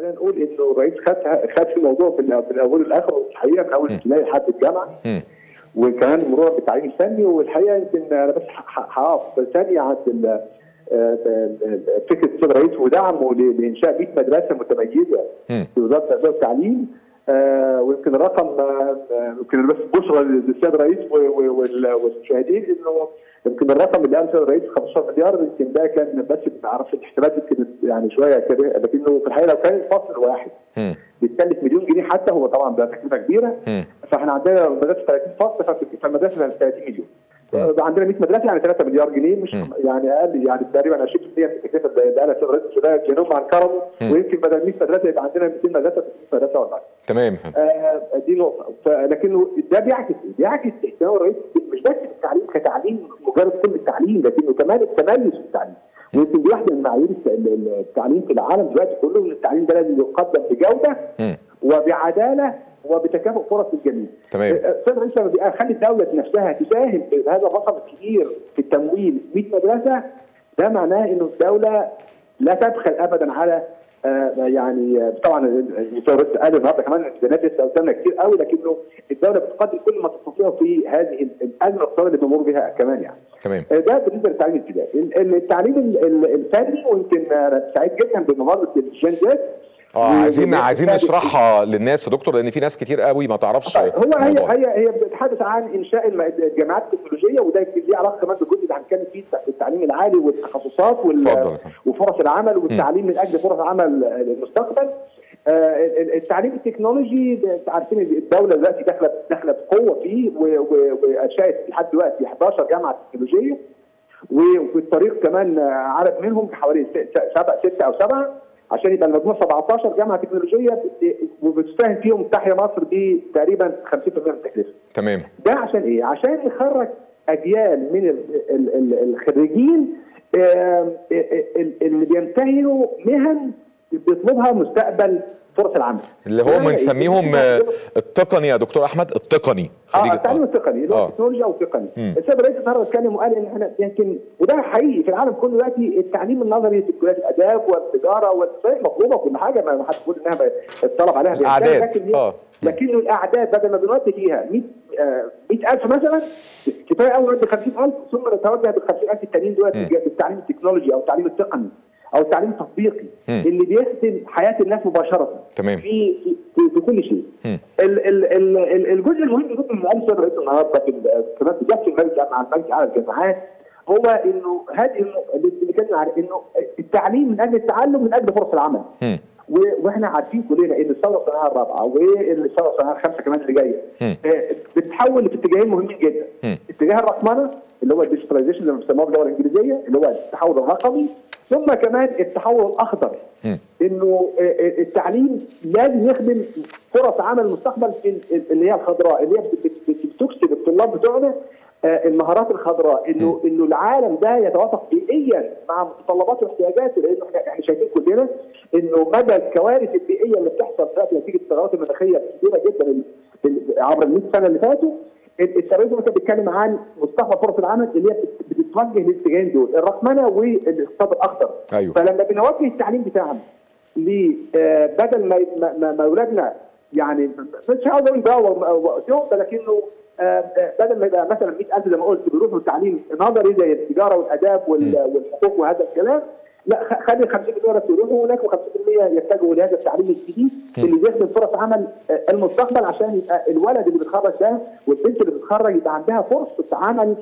خلينا نقول إنه الرئيس خد خد في الموضوع في الأول والآخر. الحقيقة من أول ابتدائي لحد الجامعة. وكمان مرور بالتعليم الفني. والحقيقة يمكن أنا بس هقف ثانية عند آه، فكرة السيد الرئيس ودعمه لإنشاء 100 مدرسة متميزة. في وزارة التربيه والتعليم آه، ويمكن الرقم آه، يمكن بس بشرى للسيد الرئيس والمشاهدين إنه يمكن الرقم اللي قال السيد الرئيس 15 مليار يمكن ده كان بس ما أعرفش الاحتمالات يمكن يعني شوية كده لكنه في الحقيقة لو كان الفصل واحد. بيتكلف مليون جنيه حتى هو طبعا ده تكلفة كبيرة. فاحنا عندنا مدرسة 30 فصل فالمدرسه 30 مليون عندنا 100 مدرسة يعني 3 مليار جنيه مش مم. يعني أقل يعني تقريبا 20% من التكلفة اللي ده أنا ده جنوب عن كرمه. ويمكن بدل 100 مدرسة يبقى عندنا 200 مدرسة 300 مدرسة ولا حاجة تمام. آه، دي نقطة لكنه ده بيعكس؟ بيعكس اهتمام الرئيس مش بس بالتعليم كتعليم مجرد كلمه تعليم لكنه كمان التميز في التعليم ويمكن دي واحدة من معايير الت- ال- ال- التعليم في العالم دلوقتي كله التعليم ده لازم يقدم بجودة. وبعدالة وبتكافؤ فرص للجميع. تمام. الرئيس لما بيخلي الدولة نفسها تساهم بهذا الرقم الكبير في التمويل 100 مدرسة ده معناه إنه الدولة لا تبخل ابدا على يعني آه، طبعا الرئيس قال النهارده كمان الميزانيات لسه قدامنا كتير قوي لكنه الدولة بتقدم كل ما تستطيع في هذه الازمه الاقتصاديه اللي بنمر بها كمان يعني. تمام. ده بالنسبة للتعليم الابتدائي ال- التعليم ال- ال- الفني ويمكن سعيد جدا بمبادره الجين زد آه عايزين عايزين نشرحها للناس يا دكتور لأن في ناس كتير قوي ما تعرفش طيب هو هي. هي هي بتتحدث عن إنشاء الجامعات التكنولوجية وده يمكن ليه علاقة كمان بالجزء اللي هنتكلم فيه الت- التعليم العالي والتخصصات. وفرص العمل والتعليم من أجل فرص عمل المستقبل آه، ال- التعليم التكنولوجي عارفين الدولة دلوقتي داخله داخلة بقوة فيه وأنشأت لحد دلوقتي 11 جامعة تكنولوجية وفي الطريق كمان عدد منهم حوالي سبع ستة أو سبعة عشان يبقى المجموع 17 جامعة تكنولوجية بت- وبتساهم فيهم تحيا مصر بتقريبا 50% من التكلفة. تمام ده عشان إيه؟ عشان يخرج أجيال من ال- ال- ال- الخريجين اللي بيمتهنوا مهن بيطلبها مستقبل فرص العمل. اللي هو بنسميهم آه، التقني يا دكتور أحمد التقني آه خريج التعليم التقني اللي هو آه. التكنولوجيا والتقني. السيد الرئيس النهارده اتكلم وقال إن إحنا يمكن وده حقيقي في العالم كله دلوقتي التعليم النظري في كليات الأداب والتجارة والصحيح مطلوبة وكل حاجة ما حد يقول إنها الطلب عليها بينتهي، الأعداد، لكن هي- آه. لكن الأعداد بدل ما بنودي فيها 100 آه، 100000 مثلا كفاية قوي ندي 50000 ثم نتوجه بال 50000 التانيين دول مم. بالتعليم التكنولوجي أو التعليم التقني أو التعليم التطبيقي. اللي بيخدم حياة الناس مباشرة تمام. في في, في, كل شيء. ال ال ال ال الجزء المهم جدا من قال الرئيس النهارده في كمان في جلسه الملك مع الملك على الجامعات هو إنه هذه اللي على إنه التعليم من أجل التعلم من أجل فرص العمل وإحنا عارفين كلنا إن الثورة الصناعيه الرابعة والثوره الصناعيه الخامسة كمان اللي جاية. آه، بتتحول في اتجاهين مهمين جدا. اتجاه الرقمنه اللي هو الديجيتاليزيشن اللي بيسموه باللغة الإنجليزية اللي هو التحول الرقمي ثم كمان التحول الأخضر. إنه آه، آه، التعليم لازم يخدم فرص عمل المستقبل في ال- اللي هي الخضراء اللي هي بت- بت- بت- بتكسب الطلاب بتوعنا آه، المهارات الخضراء. إنه إنه العالم ده يتوافق بيئيا مع متطلبات واحتياجاته لأنه إحنا شايفين كلنا إنه مدى الكوارث البيئية اللي بتحصل دلوقتي نتيجة التغيرات المناخيه الكبيره جدا عبر ال 100 سنة اللي فاتوا. ال- الترابيزه مثلا بيتكلم عن مستقبل فرص العمل اللي هي بت- بتتوجه للاتجاهين دول. الرقمنه والاقتصاد الأخضر. أيوه. فلما بنوجه التعليم بتاعنا ل آه، بدل ما ما- ما أولادنا يعني مش عاوز أقول بقى وقتهم لكنه آه، آه، بدل ما يبقى مثلا 100000 زي ما قلت بيروحوا تعليم نظري زي التجارة والآداب وال- والحقوق وهذا الكلام لا خلي 50% بس يروحوا هناك و50% يتجهوا لهذا التعليم الجديد اللي بيخدم فرص عمل المستقبل عشان يبقى الولد اللي بيتخرج ده والبنت اللي بتتخرج يبقى عندها فرصة عمل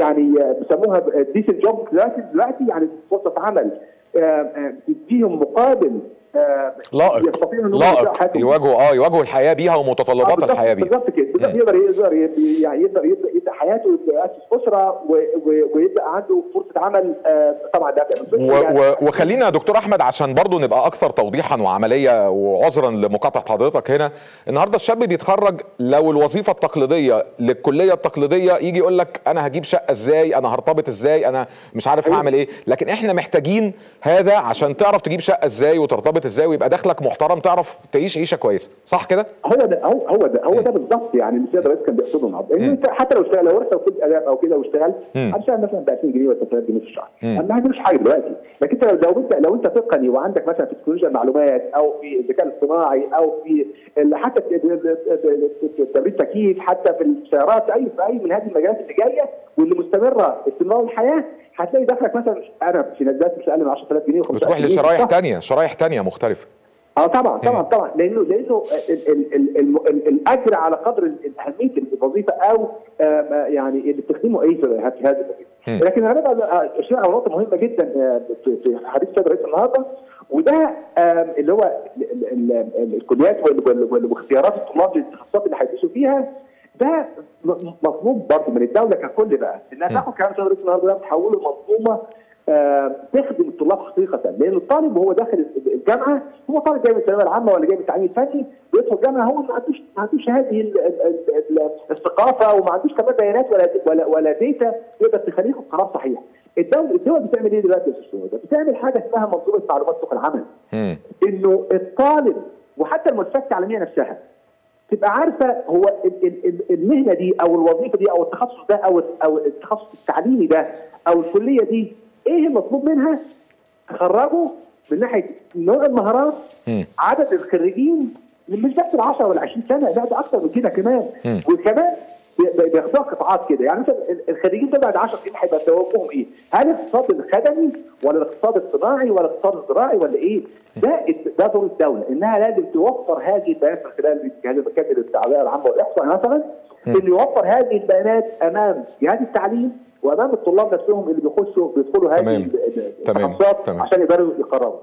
يعني آه، بيسموها ديسنت جوب دلوقتي دلوقتي يعني فرصة عمل. آه، آه، تديهم مقابل آه، لائق لائق. يواجهوا آه يواجهوا الحياة بيها آه، ومتطلبات بالظبط- الحياة بيها بالظبط كده. بالظبط يقدر يقدر يعني يقدر يبدا يبدا حياته ويبدا ياسس اسره ويبدأ عنده فرصة عمل آه، طبعا ده و و وخلينا يا دكتور أحمد عشان برضو نبقى أكثر توضيحا وعملية وعذرا لمقاطعة حضرتك هنا. النهارده الشاب بيتخرج لو الوظيفة التقليدية للكلية التقليدية يجي يقول لك أنا هجيب شقة إزاي؟ أنا هرتبط إزاي؟ أنا مش عارف أيوة. هعمل إيه؟ لكن إحنا محتاجين هذا عشان تعرف تجيب شقة إزاي وترتبط دوت إزاي ويبقى دخلك محترم تعرف تعيش عيشة كويسة صح كده؟ هو ده هو هو ده هو ده بالظبط يعني السيد الرئيس كان بيقصده النهارده. إن أنت حتى لو اشتغل لو رحت وكنت آداب أو كده واشتغلت. هتشتغل مثلا ب 2000 جنيه ولا 3000 جنيه في الشهر. أما دي مش حاجة دلوقتي. لكن أنت لو أنت لو أنت تقني وعندك مثلا في تكنولوجيا المعلومات أو في الذكاء الاصطناعي أو في حتى تبريد تكييف حتى في السيارات أي في أي من هذه المجالات اللي جاية واللي مستمره استمرار الحياة هتلاقي دخلك مثلا أنا في نزلات مش أقل من 10000 جنيه و5000 بتروح لشرايح. تانية شرايح تانية مختلفة آه طبعا طبعا طبعا لأنه لأنه ال ال ال ال ال الاجر على قدر اهميه الوظيفه أو آه يعني اللي بتخدمه اي في هذه الوظيفه مم. لكن أنا بقى اشير على نقطه مهمه جدا آه، في حديث السيد الرئيس النهارده وده آه، اللي هو ال- ال- ال- الكليات واختيارات الطلاب للتخصصات اللي هيدرسوا فيها ده مطلوب برضه من الدولة ككل بقى إنها. تاخد كلام السيد الرئيس النهارده ده تحوله لمنظومة آه، تخدم الطلاب حقيقة لأن الطالب وهو داخل الجامعة هو طالب جاي من الثانوية العامة ولا جاي من التعليم الفني بيدخل الجامعة هو ما عندوش ما عندوش هذه ال- ال- ال- ال- الثقافة وما عندوش كمان بيانات ولا ولا ولا ديتا تقدر تخليه ياخد قرار صحيح. الدول الدول بتعمل إيه دلوقتي يا أستاذ؟ بتعمل حاجة اسمها منظومة معلومات سوق العمل. إنه الطالب وحتى المؤسسات التعليميه نفسها تبقى عارفة هو ال- ال- ال- المهنة دي أو الوظيفة دي أو التخصص ده أو أو التخصص التعليمي ده أو الكلية دي إيه المطلوب منها تخرجه من ناحية نوع المهارات. عدد الخريجين مش بس ال 10 ولا 20 سنة لا ده أكتر من كده كمان. وكمان بياخدوها قطاعات كده يعني مثلا ال- الخريجين دول بعد 10 سنين هيبقى توجههم إيه؟ هل الاقتصاد الخدمي ولا الاقتصاد الصناعي ولا الاقتصاد الزراعي ولا إيه؟ ده ده دور الدولة إنها لازم توفر هذه البيانات من خلال جهاز المكاتب التعبئه العامه والإحصاء مثلا. انه يوفر هذه البيانات أمام جهاز التعليم وأمام الطلاب نفسهم اللي بيخشوا بيدخلوا هذه تمام. تمام. عشان يقدروا يقرروا